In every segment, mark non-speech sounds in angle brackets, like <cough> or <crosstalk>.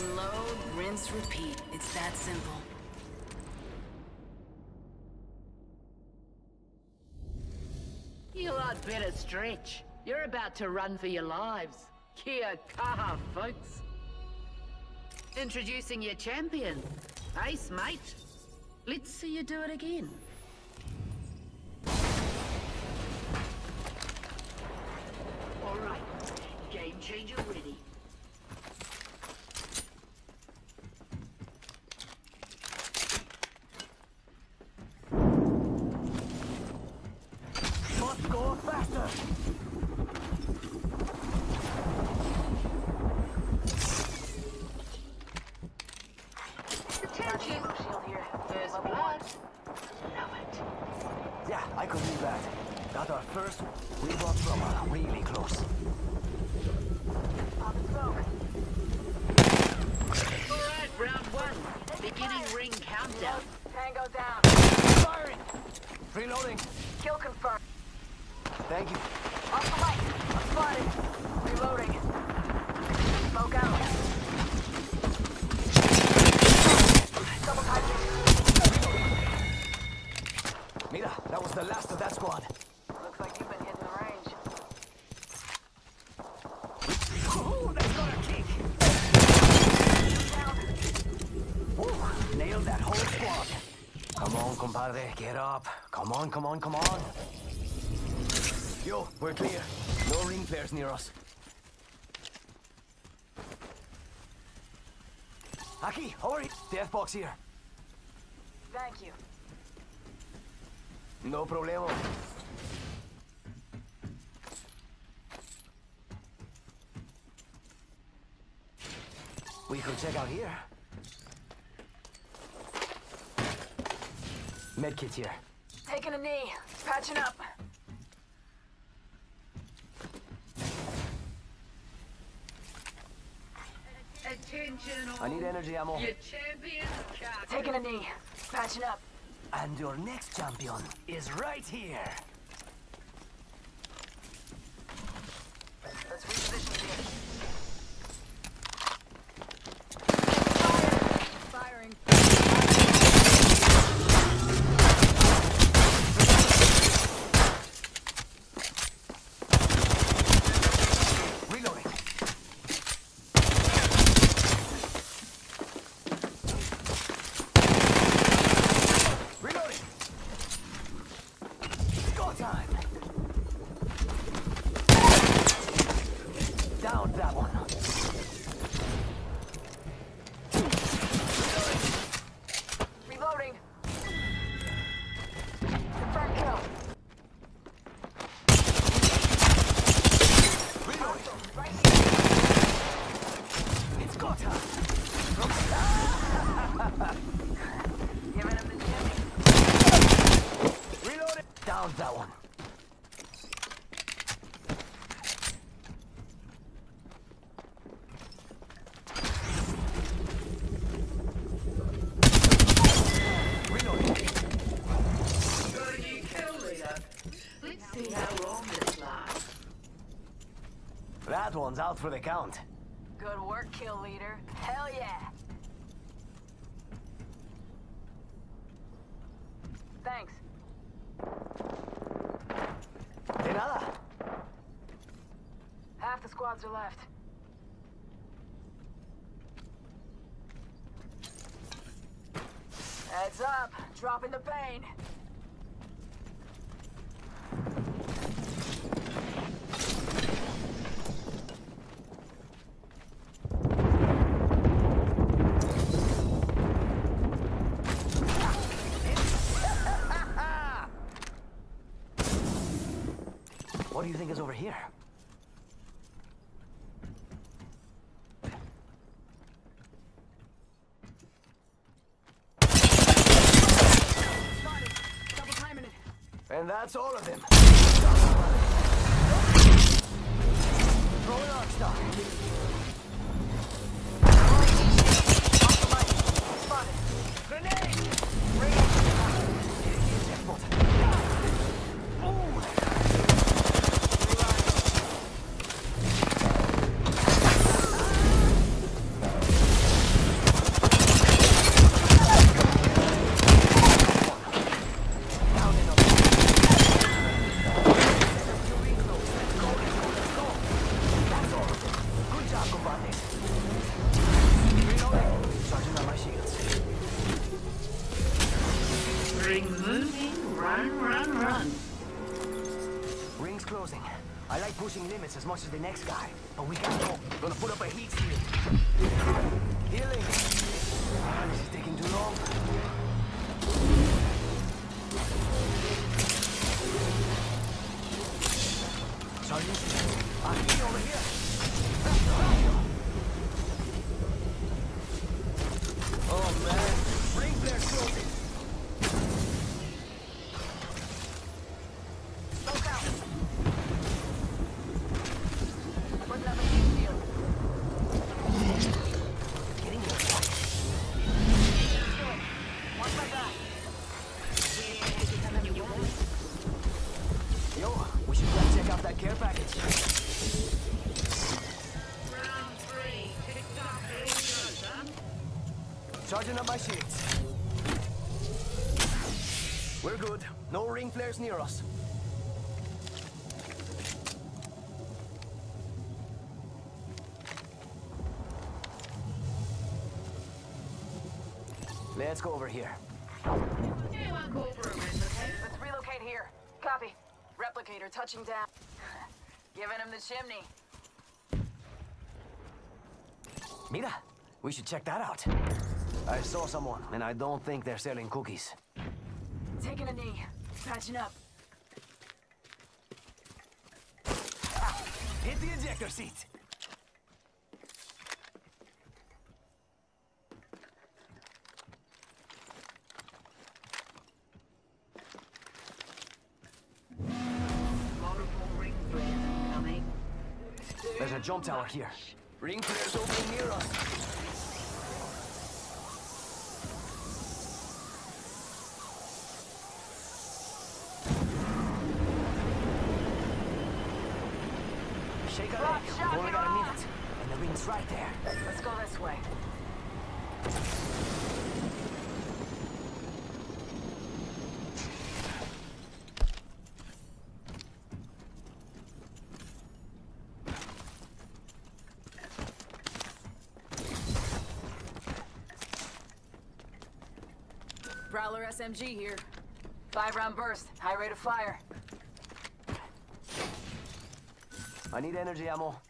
And load, rinse, repeat. It's that simple. You lot better stretch. You're about to run for your lives. Kia kaha, folks. Introducing your champion. Ace, mate. Let's see you do it again. All right. Game changer ready. Must go faster. Attention! Shield here. First Level blood. one. Know it. Yeah, I could do that. Got our first. We got from uh, really close. Pop and smoke. All right, round one. Beginning ring countdown. Tango down. Firing! Reloading. Kill confirmed. Thank you. Off the light. I'm spotted. Reloading. Smoke out. Double time. Mira, that was the last of that squad. Looks like you've been hitting the range. Ooh, that's got a kick. Down. Ooh, nailed that whole squad. Come on, compadre, get up. Come on, come on, come on. Yo, we're clear. No ring flares near us. Aki, hurry. Death box here. Thank you. No problemo. We could check out here. Medkit here. Taking a knee. Patching up. I need energy ammo. Your champion cat. Taking a knee. Patching up. And your next champion is right here. Let's reposition here. Firing. Reloading. Reloading. Go time. Down that one. Reloading. Confirm kill. Reloading. Right here. It's go time. Giving him the jimmy. Reloading. Down that one. Reloading. Got a new kill leader. Let's see how long this lasts. That one's out for the count. Good work, kill leader. Hell yeah. Thanks. De nada. Half the squads are left. Heads up. Dropping the pain. Do you think is over here? And that's all of them. Throwing arc pushing limits as much as the next guy, but we gotta go. Gonna put up a heat shield. Healing. Charging up my shields. We're good. No ring flares near us. Let's go over here. Anyone call for a? Let's relocate here. Copy. Replicator touching down. <laughs> Giving him the chimney. Mira, we should check that out. I saw someone, and I don't think they're selling cookies. Taking a knee. Patching up. Hit the ejector seat. Multiple ring flares incoming. There's a jump tower here. Ring flares opening near us. Shake a leg. Rock, We've shock only it got a off. minute. And the ring's right there. Let's go this way. Prowler SMG here. Five round burst, high rate of fire. I need energy ammo.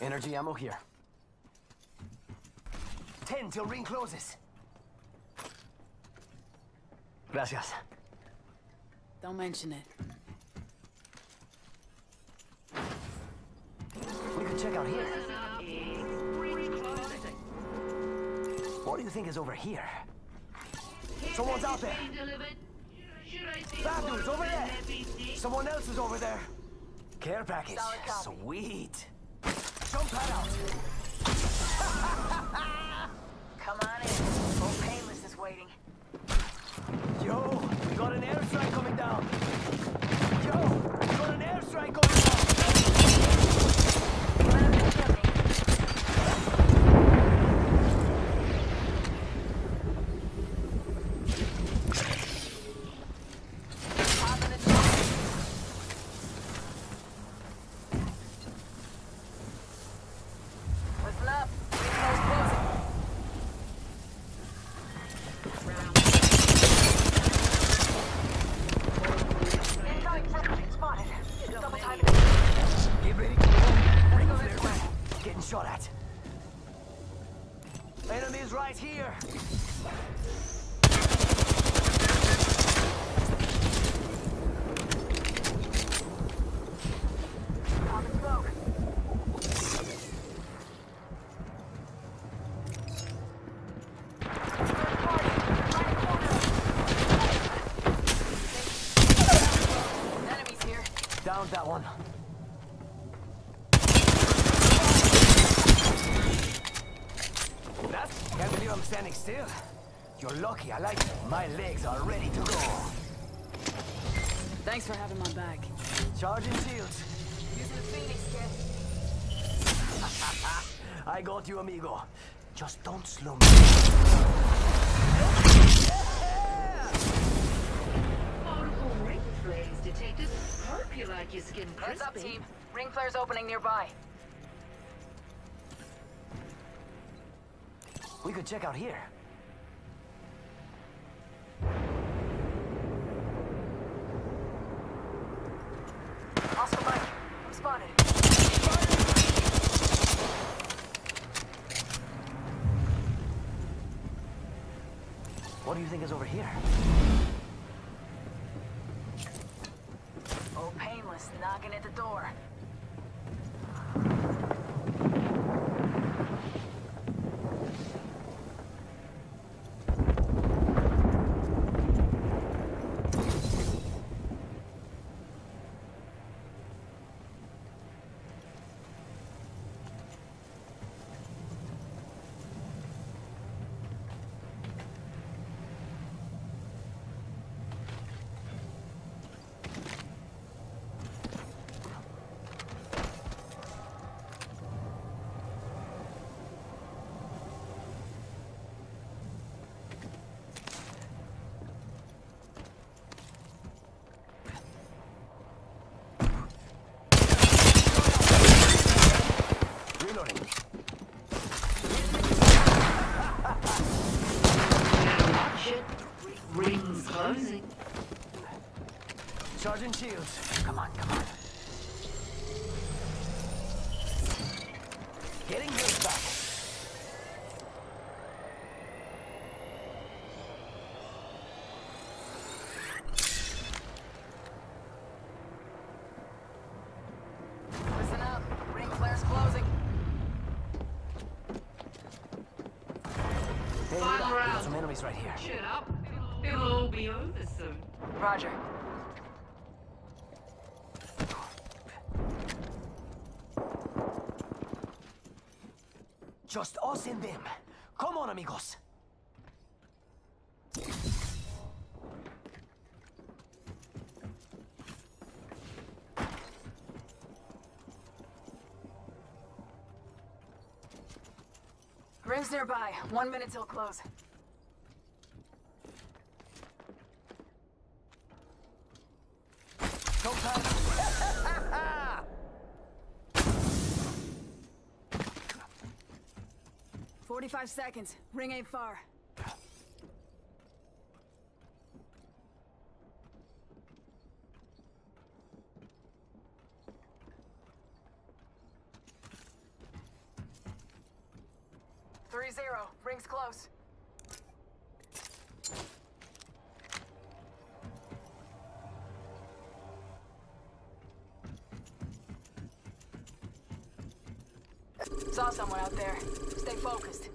Energy ammo here. Ten till ring closes. Gracias. Don't mention it. We could check out here. What do you think is over here? Someone's out there. Being delivered. Should I see That dude's over there. Someone else is over there. Care package. Solid copy. Sweet. Jump out. Come on in. Old Painless is waiting. Yo, we got an airstrike coming down. Yo, we got an airstrike coming down. Let him in chimney. Pop in the chimney. Listen up. Window's closing. Incoming friendly spotted. Double time it. Get ready to go. Ring go flare this way. down. Getting shot at. Enemies right here. Pop and smoke. Third party. Right corner. Enemies here. That one. That can't believe I'm standing still. You're lucky. I like it. My legs are ready to go. Thanks for having my back. Charging shields. Using the Phoenix. <laughs> I got you, amigo. Just don't slow me. Multiple ring flares detected. Perk Hope you like your skin Heads up, team. Ring flare's opening nearby. We could check out here. Oscar Mike, I'm spotted. What do you think is over here? Oh, painless, knocking at the door. Reloading. Watch it. Rings closing. Charging shields. Come on, come on. Getting hit back. Listen up. Ring flare's closing. Hey, Final Rita, we got some enemies right here. Shut up. It'll, it'll all be over soon. Roger. Just us and them. Come on, amigos. Ring's nearby. One minute till close. Go past. Forty-five seconds. Ring ain't far. Three zero. Ring's close. Saw someone out there. Stay focused.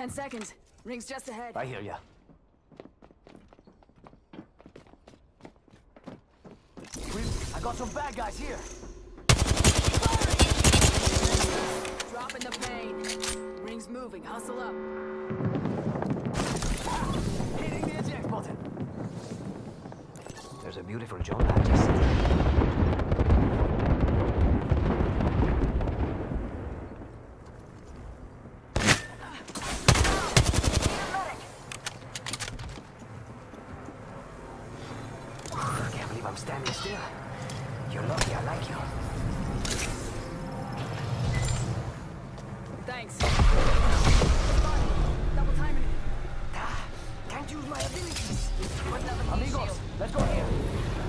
Ten seconds. Ring's just ahead. I hear ya. I got some bad guys here. Dropping the pain. Ring's moving. Hustle up. Hitting the eject button. There's a beautiful jump pad just sitting. Can't believe Still. You're lucky I like you. Thanks. Double timing. Ah, Can't use my abilities. Putting up a heat Amigos, let's go here.